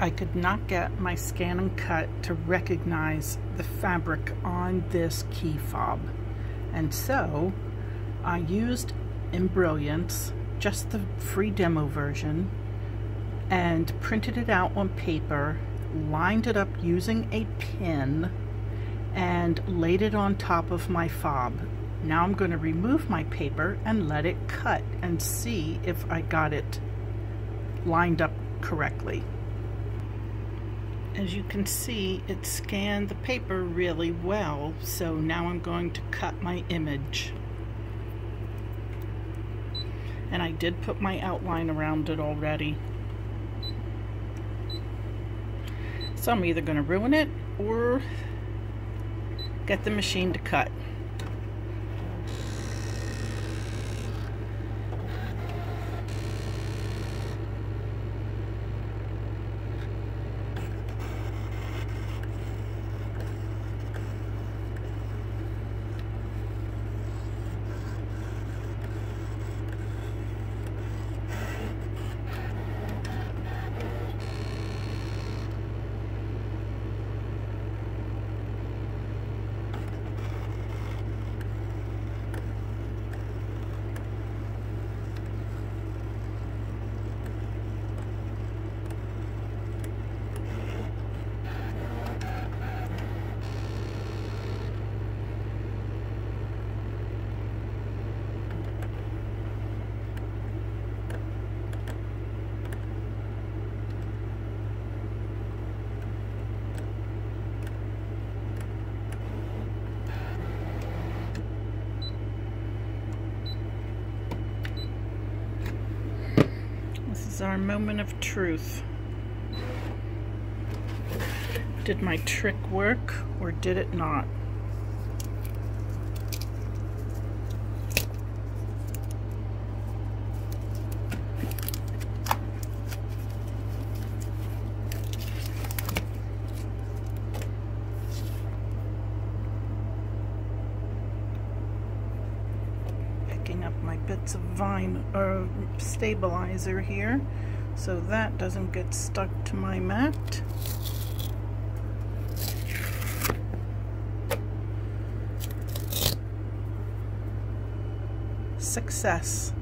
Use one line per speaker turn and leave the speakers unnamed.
I could not get my scan and cut to recognize the fabric on this key fob. And so I used Embrilliance, just the free demo version, and printed it out on paper, lined it up using a pin, and laid it on top of my fob. Now I'm going to remove my paper and let it cut and see if I got it lined up correctly. As you can see, it scanned the paper really well, so now I'm going to cut my image. And I did put my outline around it already. So I'm either going to ruin it or get the machine to cut. Our moment of truth. Did my trick work or did it not? Up my bits of vine stabilizer here so that doesn't get stuck to my mat. Success.